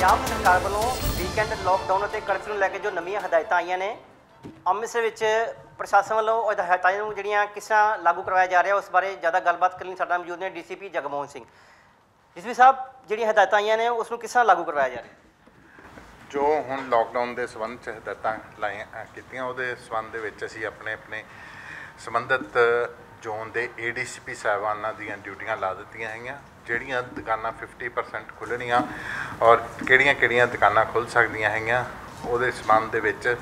ਪੰਜਾਬ ਸਰਕਾਰ ਵੱਲੋਂ weekend lockdown ਅਤੇ ਕਰਫਿਊ ਨੂੰ ਲੈ ਕੇ ਜੋ ਨਵੀਆਂ ਹਦਾਇਤਾਂ ਆਈਆਂ ਨੇ, ਅੰਮ੍ਰਿਤਸਰ ਵਿੱਚ ਪ੍ਰਸ਼ਾਸਨ ਵੱਲੋਂ ਉਹ ਹਦਾਇਤਾਂ ਨੂੰ ਜਿਹੜੀਆਂ ਕਿਸ ਤਰ੍ਹਾਂ ਲਾਗੂ ਕਰਵਾਇਆ ਜਾ ਰਿਹਾ, ਉਸ ਬਾਰੇ ਜ਼ਿਆਦਾ ਗੱਲਬਾਤ ਕਰਨ ਲਈ ਸਾਡਾ ਮੌਜੂਦ ਨੇ ਡੀਸੀਪੀ ਜਗਮੋਹਨ ਸਿੰਘ। ਡੀਸੀਪੀ ਸਾਹਿਬ, ਜਿਹੜੀਆਂ ਹਦਾਇਤਾਂ ਆਈਆਂ ਨੇ, ਉਸ ਨੂੰ ਕਿਸ ਤਰ੍ਹਾਂ ਲਾਗੂ ਕਰਵਾਇਆ ਜਾ ਰਿਹਾ? ਜੋ ਹੁਣ ਲਾਕਡਾਊਨ ਦੇ ਸਬੰਧ ਚ ਹਦਾਇਤਾਂ ਲਾਈਆਂ ਕੀਤੀਆਂ, ਉਹਦੇ ਸਬੰਧ ਦੇ ਵਿੱਚ ਅਸੀਂ ਆਪਣੇ ਆਪਣੇ ਸੰਬੰਧਿਤ ਜ਼ੋਨ ਦੇ ਏਡੀਸੀਪੀ ਸਾਹਿਬਾਨਾਂ ਦੀਆਂ ਡਿਊਟੀਆਂ ਲਾ ਦਿੱਤੀਆਂ ਹੈਗੀਆਂ। ਜਿਹੜੀਆਂ ਦੁਕਾਨਾਂ 50% ਖੁੱਲਣੀਆਂ ਔਰ ਕਿਹੜੀਆਂ-ਕਿਹੜੀਆਂ ਦੁਕਾਨਾਂ ਖੁੱਲ ਸਕਦੀਆਂ ਹੈਗੀਆਂ, ਉਹਦੇ ਸਬੰਧ ਦੇ ਵਿੱਚ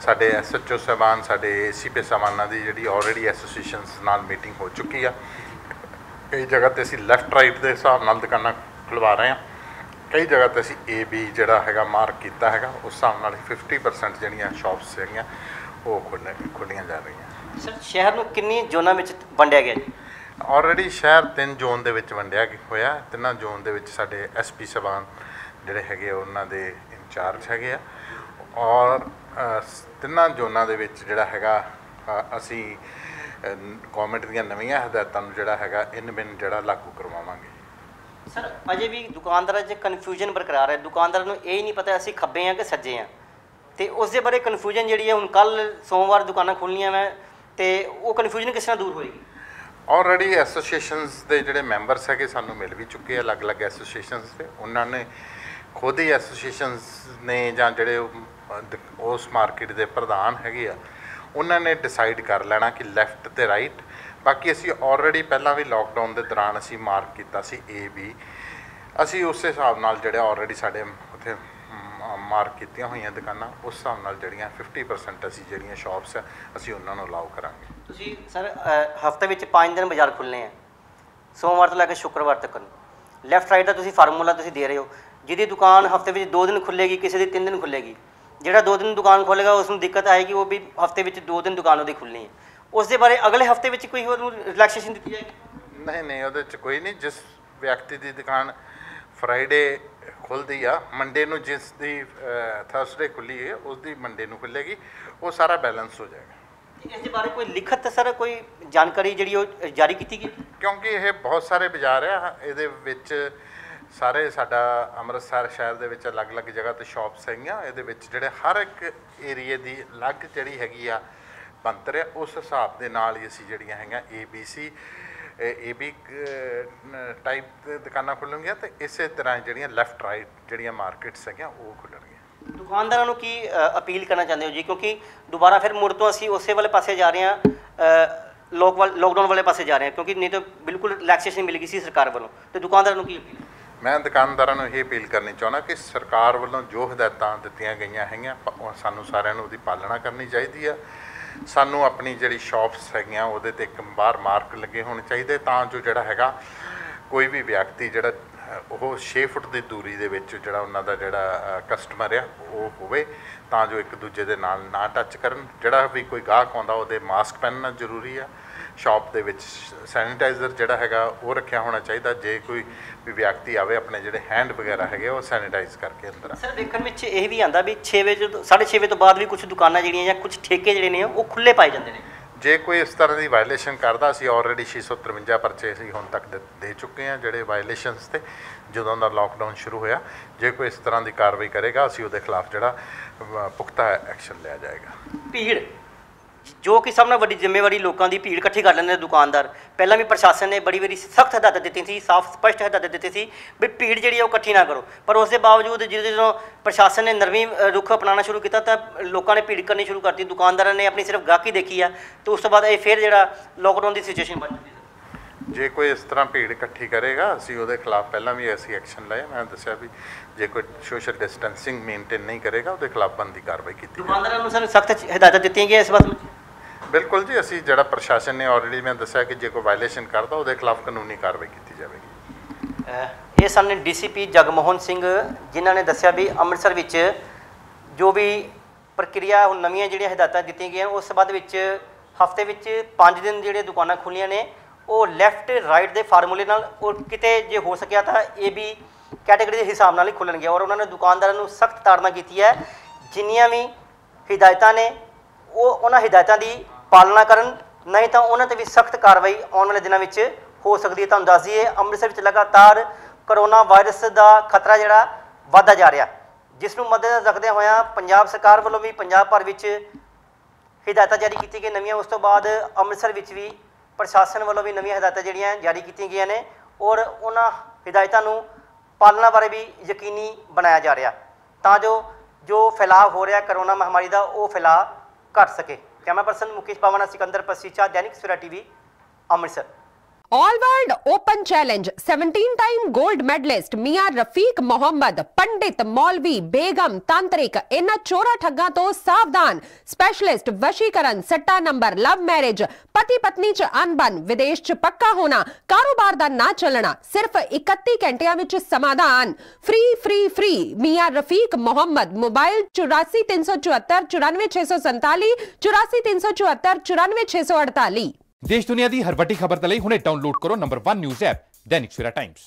ਸਾਡੇ ਐਸਐਚਓ ਸਾਹਿਬਾਨ, ਸਾਡੇ ਏਸੀਪੀ ਸਾਹਿਬਾਨਾਂ ਦੀ ਜਿਹੜੀ ਆਲਰੇਡੀ ਐਸੋਸੀਏਸ਼ਨਸ ਨਾਲ ਮੀਟਿੰਗ ਹੋ ਚੁੱਕੀ ਆ। ਕਈ ਜਗ੍ਹਾ ਤੇ ਅਸੀਂ ਲੈਫਟ ਰਾਈਟ ਦੇ ਹਿਸਾਬ ਨਾਲ ਦੁਕਾਨਾਂ ਖੁਲਵਾ ਰਹੇ ਹਾਂ ਕਈ ਜਗ੍ਹਾ ਤੇ ਅਸੀਂ ਏ ਬੀ ਜਿਹੜਾ ਹੈਗਾ ਮਾਰਕ ਕੀਤਾ ਹੈਗਾ, ਉਸ ਹਿਸਾਬ ਨਾਲ 50% ਜਿਹੜੀਆਂ ਸ਼ਾਪਸ ਹੈਗੀਆਂ, ਉਹ ਖੁੱਲ੍ਹ ਖੁੱਲੀਆਂ ਜਾ ਰਹੀਆਂ। ਸਰ, ਸ਼ਹਿਰ ਨੂੰ ਕਿੰਨੀ ਜ਼ੋਨਾਂ ਵਿੱਚ ਵੰਡਿਆ ਗਿਆ ਜੀ? ਆਲਰੇਡੀ ਸ਼ਹਿਰ ਤਿੰਨ ਜ਼ੋਨ ਦੇ ਵਿੱਚ ਵੰਡਿਆ ਹੋਇਆ। ਤਿੰਨਾਂ ਜ਼ੋਨ ਦੇ ਵਿੱਚ ਸਾਡੇ ਐਸਪੀ ਸਾਹਿਬਾਨ ਜਿਹੜੇ ਹੈਗੇ ਆ, ਉਹਨਾਂ ਦੇ ਇੰਚਾਰਜ ਹੈਗੇ ਆ। ਔਰ ਤਿੰਨਾਂ ਜ਼ੋਨਾਂ ਦੇ ਵਿੱਚ ਜਿਹੜਾ ਹੈਗਾ ਅਸੀਂ ਗਵਰਨਮੈਂਟ ਦੀਆਂ ਨਵੀਆਂ ਹਦਾਇਤਾਂ ਨੂੰ ਜਿਹੜਾ ਹੈਗਾ ਇਨ ਬਿਨ ਜਿਹੜਾ ਲਾਗੂ ਕਰਵਾਵਾਂਗੇ। ਸਰ ਅਜੇ ਵੀ ਦੁਕਾਨਦਾਰਾਂ 'ਚ ਕਨਫਿਊਜ਼ਨ ਬਰਕਰਾਰ ਹੈ। ਦੁਕਾਨਦਾਰਾਂ ਨੂੰ ਇਹ ਨਹੀਂ ਪਤਾ ਅਸੀਂ ਖੱਬੇ ਆ ਕਿ ਸੱਜੇ ਆ ਤੇ ਉਸ ਦੇ ਬਾਰੇ ਕਨਫਿਊਜ਼ਨ ਜਿਹੜੀ ਹੈ ਹੁਣ ਕੱਲ ਸੋਮਵਾਰ ਦੁਕਾਨਾਂ ਖੁੱਲਣੀਆਂ ਮੈਂ ਤੇ ਉਹ ਕਨਫਿਊਜ਼ਨ ਕਿਸ ਤਰ੍ਹਾਂ ਦੂਰ ਹੋਏਗੀ। ਆਲਰੇਡੀ ਐਸੋਸੀਏਸ਼ਨਸ ਦੇ ਜਿਹੜੇ ਮੈਂਬਰਸ ਹੈਗੇ ਸਾਨੂੰ ਮਿਲ ਵੀ ਚੁੱਕੇ ਆ, ਅਲੱਗ-ਅਲੱਗ ਐਸੋਸੀਏਸ਼ਨਸ ਦੇ। ਉਹਨਾਂ ਨੇ ਖੁਦ ਹੀ ਐਸੋਸੀਏਸ਼ਨਸ ਨੇ ਜਾਂ ਜਿਹੜੇ ਉਸ ਮਾਰਕੀਟ ਦੇ ਪ੍ਰਧਾਨ ਹੈਗੇ ਆ, ਉਹਨਾਂ ਨੇ ਡਿਸਾਈਡ ਕਰ ਲੈਣਾ ਕਿ ਲੈਫਟ ਤੇ ਰਾਈਟ ਬਾਕੀ ਅਸੀਂ ਆਲਰੇਡੀ ਪਹਿਲਾਂ ਵੀ ਲਾਕਡਾਊਨ ਦੇ ਦੌਰਾਨ ਅਸੀਂ ਮਾਰਕ ਕੀਤਾ ਸੀ ਏ ਬੀ ਅਸੀਂ ਉਸੇ ਹਿਸਾਬ ਨਾਲ ਜਿਹੜੇ ਆਲਰੇਡੀ ਸਾਡੇ ਉੱਥੇ ਮਾਰਕ ਕੀਤੀਆਂ ਹੋਈਆਂ ਦੁਕਾਨਾਂ, ਉਸ ਹਿਸਾਬ ਨਾਲ ਜਿਹੜੀਆਂ 50% ਅਸੀਂ ਜਿਹੜੀਆਂ ਸ਼ਾਪਸ ਆ, ਅਸੀਂ ਉਹਨਾਂ ਨੂੰ ਅਲਾਉ ਕਰਾਂਗੇ। ਤੁਸੀਂ ਸਰ ਹਫ਼ਤੇ ਵਿੱਚ 5 ਦਿਨ ਬਾਜ਼ਾਰ ਖੁੱਲ੍ਹਣੇ ਆ। ਸੋਮਵਾਰ ਤੋਂ ਲੈ ਕੇ ਸ਼ੁੱਕਰਵਾਰ ਤੱਕ ਲੈਫਟ ਰਾਈਟ ਦਾ ਤੁਸੀਂ ਫਾਰਮੂਲਾ ਤੁਸੀਂ ਦੇ ਰਹੇ ਹੋ। ਜਿਹਦੀ ਦੁਕਾਨ ਹਫ਼ਤੇ ਵਿੱਚ 2 ਦਿਨ ਖੁੱਲੇਗੀ ਕਿਸੇ ਦੀ 3 ਦਿਨ ਖੁੱਲੇਗੀ ਜਿਹੜਾ 2 ਦਿਨ ਦੁਕਾਨ ਖੋਲੇਗਾ ਉਸ ਨੂੰ ਦਿੱਕਤ ਆਏਗੀ, ਉਹ ਵੀ ਹਫ਼ਤੇ ਵਿੱਚ 2 ਦਿਨ ਦੁਕਾਨ ਉਹਦੀ ਖੁੱਲਣੀ ਹੈ। ਉਸ ਦੇ ਬਾਰੇ ਅਗਲੇ ਹਫ਼ਤੇ ਵਿੱਚ ਕੋਈ ਹੋਰ ਰਿਲੈਕਸੇਸ਼ਨ ਦਿੱਤੀ ਜਾਏਗੀ? ਨਹੀਂ ਨਹੀਂ, ਉਹਦੇ ਚ ਕੋਈ ਨਹੀਂ। ਜਿਸ ਵਿਅਕਤੀ ਦੀ ਦੁਕਾਨ ਫਰਾਈਡੇ ਖੁੱਲਦੀ ਆ ਮੰਡੇ ਨੂੰ ਜਿਸ ਦੀ ਥਰਸਡੇ ਖੁੱਲੀ ਹੈ ਉਸ ਦੀ ਮੰਡੇ ਨੂੰ ਖੁੱਲੇਗੀ ਉਹ ਸਾਰਾ ਬੈਲੈਂਸ ਹੋ ਜਾਏਗਾ। ਇਸ ਦੇ ਬਾਰੇ ਕੋਈ ਲਿਖਤ ਸਰ, ਕੋਈ ਜਾਣਕਾਰੀ ਜਿਹੜੀ ਉਹ ਜਾਰੀ ਕੀਤੀ ਗਈ? ਕਿਉਂਕਿ ਇਹ ਬਹੁਤ ਸਾਰੇ ਬਾਜ਼ਾਰ ਆ, ਇਹਦੇ ਵਿੱਚ ਸਾਰੇ ਸਾਡਾ ਅੰਮ੍ਰਿਤਸਰ ਸ਼ਹਿਰ ਦੇ ਵਿੱਚ ਅਲੱਗ-ਅਲੱਗ ਜਗ੍ਹਾ ਤੇ ਸ਼ਾਪਸ ਹੈਗੀਆਂ। ਇਹਦੇ ਵਿੱਚ ਜਿਹੜੇ ਹਰ ਇੱਕ ਏਰੀਏ ਦੀ ਅਲੱਗ ਜਿਹੜੀ ਹੈਗੀ ਆ ਬਣਤਰ ਹੈ ਉਸ ਹਿਸਾਬ ਦੇ ਨਾਲ ਹੀ ਅਸੀਂ ਜਿਹੜੀਆਂ ਹੈਗੀਆਂ ABC ਏਬੀ ਟਾਈਪ ਦੁਕਾਨਾਂ ਖੁੱਲਣਗੀਆਂ ਤੇ ਇਸੇ ਤਰ੍ਹਾਂ ਜਿਹੜੀਆਂ ਲੈਫਟ ਰਾਈਟ ਜਿਹੜੀਆਂ ਮਾਰਕੀਟਸ ਹੈਗੀਆਂ, ਉਹ ਖੁੱਲਣਗੀਆਂ। ਦੁਕਾਨਦਾਰਾਂ ਨੂੰ ਕੀ ਅਪੀਲ ਕਰਨਾ ਚਾਹੁੰਦੇ ਹੋ ਜੀ? ਕਿਉਂਕਿ ਦੁਬਾਰਾ ਫਿਰ ਮੁੜ ਤੋਂ ਅਸੀਂ ਉਸੇ ਵਾਲੇ ਪਾਸੇ ਜਾ ਰਹੇ ਹਾਂ ਲੋਕ ਵਾਲ- ਲੋਕਡਾਊਨ ਵਾਲੇ ਪਾਸੇ ਜਾ ਰਹੇ ਹਾਂ, ਕਿਉਂਕਿ ਨਹੀਂ ਤਾਂ ਬਿਲਕੁਲ ਰਿਲੈਕਸੇਸ਼ਨ ਮਿਲ ਗਈ ਸੀ ਸਰਕਾਰ ਵੱਲੋਂ। ਤੇ ਦੁਕਾਨਦਾਰਾਂ ਨੂੰ ਕੀ ਅਪੀਲ? ਮੈਂ ਦੁਕਾਨਦਾਰਾਂ ਨੂੰ ਇਹ ਅਪੀਲ ਕਰਨੀ ਚਾਹੁੰਦਾ ਕਿ ਸਰਕਾਰ ਵੱਲੋਂ ਜੋ ਹਦਾਇਤਾਂ ਦਿੱਤੀਆਂ ਗਈਆਂ ਹੈਗੀਆਂ ਸਾਨੂੰ ਸਾਰਿਆਂ ਨੂੰ ਉਹਦੀ ਪਾਲਣਾ ਕਰਨੀ ਚਾਹੀਦੀ ਆ। ਸਾਨੂੰ ਆਪਣੀ ਜਿਹੜੀ ਸ਼ਾਪਸ ਹੈਗੀਆਂ, ਉਹਦੇ ਤੇ ਇੱਕ ਬਾਹਰ ਮਾਰਕ ਲੱਗੇ ਹੋਣੇ ਚਾਹੀਦੇ, ਤਾਂ ਜੋ ਜਿਹੜਾ ਹੈਗਾ ਕੋਈ ਵੀ ਵਿਅਕਤੀ ਜਿਹੜਾ ਉਹ 6 ਫੁੱਟ ਦੀ ਦੂਰੀ ਦੇ ਵਿੱਚ ਜਿਹੜਾ ਉਹਨਾਂ ਦਾ ਜਿਹੜਾ ਕਸਟਮਰ ਆ, ਉਹ ਹੋਵੇ, ਤਾਂ ਜੋ ਇੱਕ ਦੂਜੇ ਦੇ ਨਾਲ ਨਾ ਟੱਚ ਕਰਨ। ਜਿਹੜਾ ਵੀ ਕੋਈ ਗਾਹਕ ਆਉਂਦਾ, ਉਹਦੇ ਮਾਸਕ ਪਹਿਨਣਾ ਜ਼ਰੂਰੀ ਆ। ਸ਼ਾਪ ਦੇ ਵਿੱਚ ਸੈਨੀਟਾਈਜ਼ਰ ਜਿਹੜਾ ਹੈਗਾ, ਉਹ ਰੱਖਿਆ ਹੋਣਾ ਚਾਹੀਦਾ। ਜੇ ਕੋਈ ਵੀ ਵਿਅਕਤੀ ਆਵੇ, ਆਪਣੇ ਜਿਹੜੇ ਹੈਂਡ ਵਗੈਰਾ ਹੈਗੇ, ਉਹ ਸੈਨੀਟਾਈਜ਼ ਕਰਕੇ ਅੰਦਰ ਸਰ, ਦੇਖਣ ਵਿੱਚ ਇਹ ਵੀ ਆਂਦਾ ਵੀ 6 ਵਜੇ ਤੋਂ 6:30 ਵਜੇ ਤੋਂ ਬਾਅਦ ਵੀ ਕੁਝ ਦੁਕਾਨਾਂ ਜਿਹੜੀਆਂ ਜਾਂ ਕੁਝ ਠੇਕੇ ਜਿਹੜੇ ਨੇ, ਉਹ ਖੁੱਲੇ ਪਾਏ ਜਾਂਦੇ ਨੇ। ਜੇ ਕੋਈ ਇਸ ਤਰ੍ਹਾਂ ਦੀ ਵਾਇਲੇਸ਼ਨ ਕਰਦਾ, ਅਸੀਂ ਆਲਰੇਡੀ 653 ਪਰਚੇ ਅਸੀਂ ਹੁਣ ਤੱਕ ਦੇ- ਦੇ ਚੁੱਕੇ ਹਾਂ ਜਿਹੜੇ ਵਾਇਲੇਸ਼ਨਸ ਤੇ, ਜਦੋਂ ਦਾ ਲਾਕਡਾਊਨ ਸ਼ੁਰੂ ਹੋਇਆ। ਜੇ ਕੋਈ ਇਸ ਤਰ੍ਹਾਂ ਦੀ ਕਾਰਵਾਈ ਕਰੇਗਾ, ਅਸੀਂ ਉਹਦੇ ਖਿਲਾਫ ਜਿਹੜਾ ਪੁਖਤਾ ਐਕਸ਼ਨ ਲਿਆ ਜਾਏਗਾ। ਭੀੜ। ਜੋ ਕਿ ਸਭ ਨਾਲ ਵੱਡੀ ਜ਼ਿੰਮੇਵਾਰੀ ਲੋਕਾਂ ਦੀ ਭੀੜ ਇਕੱਠੀ ਕਰ ਲੈਂਦੇ ਨੇ ਦੁਕਾਨਦਾਰ। ਪਹਿਲਾਂ ਵੀ ਪ੍ਰਸ਼ਾਸਨ ਨੇ ਬੜੀ ਵਾਰੀ ਸਖਤ ਹਦਾਇਤ ਦਿੱਤੀ ਸੀ ਸਾਫ਼ ਸਪਸ਼ਟ ਹਦਾਇਤ ਦਿੱਤੀ ਸੀ ਵੀ ਭੀੜ ਜਿਹੜੀ ਆ ਉਹ ਇਕੱਠੀ ਨਾ ਕਰੋ। ਪਰ ਉਸ ਦੇ ਬਾਵਜੂਦ ਜਦੋਂ ਜਦੋਂ ਪ੍ਰਸ਼ਾਸਨ ਨੇ ਨਰਵੀਂ ਅ, ਰੁਖ ਅਪਣਾਉਣਾ ਸ਼ੁਰੂ ਕੀਤਾ ਤਾਂ ਲੋਕਾਂ ਨੇ ਭੀੜ ਕਰਨੀ ਸ਼ੁਰੂ ਕਰਤੀ। ਦੁਕਾਨਦਾਰਾਂ ਨੇ ਆਪਣੀ ਸਿਰਫ ਗਾਹਕੀ ਦੇਖੀ ਆ ਤੇ ਉਸ ਤੋਂ ਬਾਅਦ ਇਹ ਫਿਰ ਜਿਹੜਾ ਲੋਕਡਾਊਨ ਦੀ ਸਿਚੁਏਸ਼ਨ ਬਣ ਚੁੱਕੀ ਹੈ ਜੇ ਕੋਈ ਇਸ ਤਰ੍ਹਾਂ ਭੀੜ ਇਕੱਠੀ ਕਰੇਗਾ ਅਸੀਂ ਉਹਦੇ ਖਿਲਾਫ ਪਹਿਲਾਂ ਵੀ ਅਸੀਂ ਐਕਸ਼ਨ ਲਏ। ਮੈਂ ਦੱਸਿਆ ਵੀ ਜੇ ਕੋਈ ਸੋਸ਼ਲ ਡਿਸਟੈਂਸਿੰਗ ਮੇਨਟੇਨ ਨਹੀਂ ਕਰੇਗਾ ਉਹਦੇ ਖਿਲਾਫ ਬੰਦੀ ਕਾਰਵਾਈ ਕੀਤੀ ਦੁਕਾਨਦਾਰਾਂ ਨੂੰ ਸਾਨੂੰ ਸਖਤ ਹਦਾਇਤਾਂ ਦਿੱਤੀਆਂ ਗਈਆਂ ਇਸ ਵਿੱਚ? ਬਿਲਕੁਲ ਜੀ ਅਸੀਂ ਜਿਹੜਾ ਪ੍ਰਸ਼ਾਸਨ ਨੇ ਆਲਰੇਡੀ ਮੈਂ ਦੱਸਿਆ ਕਿ ਜੇ ਕੋਈ ਵਾਇਲੇਸ਼ਨ ਕਰਦਾ ਉਹਦੇ ਖਿਲਾਫ ਕਾਨੂੰਨੀ ਕਾਰਵਾਈ ਕੀਤੀ ਜਾਵੇਗੀ। ਇਹ ਸਨ ਡੀਸੀਪੀ ਜਗਮੋਹਨ ਸਿੰਘ ਜਿਨ੍ਹਾਂ ਨੇ ਦੱਸਿਆ ਵੀ ਅੰਮ੍ਰਿਤਸਰ ਵਿੱਚ ਜੋ ਵੀ ਪ੍ਰਕਿਰਿਆ ਹੁਣ ਨਵੀਆਂ ਜਿਹੜੀਆਂ ਹਦਾਇਤਾਂ ਦਿੱਤੀਆਂ ਗਈਆਂ ਉਸ ਸੰਬੰਧ ਵਿੱਚ ਹਫ਼ਤੇ ਵਿੱਚ 5 ਦਿਨ ਜਿਹੜੇ ਦੁਕਾਨਾਂ ਖੁੱਲੀਆਂ ਨੇ ਉਹ ਲੈਫਟ ਰਾਈਟ ਦੇ ਫਾਰਮੂਲੇ ਨਾਲ ਉਹ ਕਿਤੇ ਜੇ ਹੋ ਸਕਿਆ ਤਾਂ ਇਹ ਵੀ ਕੈਟਾਗਰੀ ਦੇ ਹਿਸਾਬ ਨਾਲ ਹੀ ਖੁੱਲਣਗੇ ਔਰ ਉਹਨਾਂ ਨੇ ਦੁਕਾਨਦਾਰਾਂ ਨੂੰ ਸਖਤ ਤਾੜਨਾ ਕੀਤੀ ਹੈ। ਜਿੰਨੀਆਂ ਵੀ ਹਿਦਾਇਤਾਂ ਨੇ, ਉਹ ਉਹਨਾਂ ਹਿਦਾਇਤਾਂ ਦੀ ਪਾਲਣਾ ਕਰਨ, ਨਹੀਂ ਤਾਂ ਉਹਨਾਂ ਤੇ ਵੀ ਸਖਤ ਕਾਰਵਾਈ ਆਉਣ ਵਾਲੇ ਦਿਨਾਂ ਵਿੱਚ ਹੋ ਸਕਦੀ ਹੈ। ਤੁਹਾਨੂੰ ਦੱਸ ਦਈਏ, ਅੰਮ੍ਰਿਤਸਰ ਵਿੱਚ ਲਗਾਤਾਰ ਕਰੋਨਾ ਵਾਇਰਸ ਦਾ ਖਤਰਾ ਜਿਹੜਾ ਵਧਦਾ ਜਾ ਰਿਹਾ। ਜਿਸ ਨੂੰ ਮੱਦੇਨਜ਼ਰ ਰੱਖਦਿਆਂ ਹੋਇਆਂ ਪੰਜਾਬ ਸਰਕਾਰ ਵੱਲੋਂ ਵੀ ਪੰਜਾਬ ਭਰ ਵਿੱਚ ਹਿਦਾਇਤਾਂ ਜਾਰੀ ਕੀਤੀਆਂ ਗਈਆਂ। ਨਵੀਆਂ ਉਸ ਤੋਂ ਬਾਅਦ ਅੰਮ੍ਰਿਤਸਰ ਵਿੱਚ ਵੀ ਪ੍ਰਸ਼ਾਸਨ ਵੱਲੋਂ ਵੀ ਨਵੀਆਂ ਹਦਾਇਤਾਂ ਜਿਹੜੀਆਂ ਜਾਰੀ ਕੀਤੀਆਂ ਗਈਆਂ ਨੇ ਔਰ ਉਹਨਾਂ ਹਦਾਇਤਾਂ ਨੂੰ ਪਾਲਣਾ ਬਾਰੇ ਵੀ ਯਕੀਨੀ ਬਣਾਇਆ ਜਾ ਰਿਹਾ। ਤਾਂ ਜੋ ਜੋ ਫੈਲਾਅ ਹੋ ਰਿਹਾ ਕਰੋਨਾ ਮਹਾਮਾਰੀ ਦਾ, ਉਹ ਫੈਲਾਅ ਘਟ ਸਕੇ। Camera person Mukesh Pawna, Sikandar Pasicha, Dainik Savera TV, Amritsar. All world open challenge 17 time gold medalist Mian Rafiq Mohammad पंडित मौलवी बेगम तांत्रिक इन्ना चोरा ठग्गां तो सावधान स्पेशलिस्ट वशीकरण सट्टा नंबर लव मैरिज पति पत्नी च अनबन विदेश च पक्का होना कारोबार दा ना चलना सिर्फ़ 31 घंटिया विच समाधान फ्री फ्री फ्री मियाँ रफीक मोहम्मद मोबाइल 84 374 94 647 84 374 94 648 ਦੇਸ਼ ਦੁਨੀਆ ਦੀ ਹਰ ਵੱਡੀ ਖਬਰ ਦੇ ਲਈ ਹੁਣੇ ਡਾਊਨਲੋਡ ਕਰੋ number 1 news app Dainik Savera times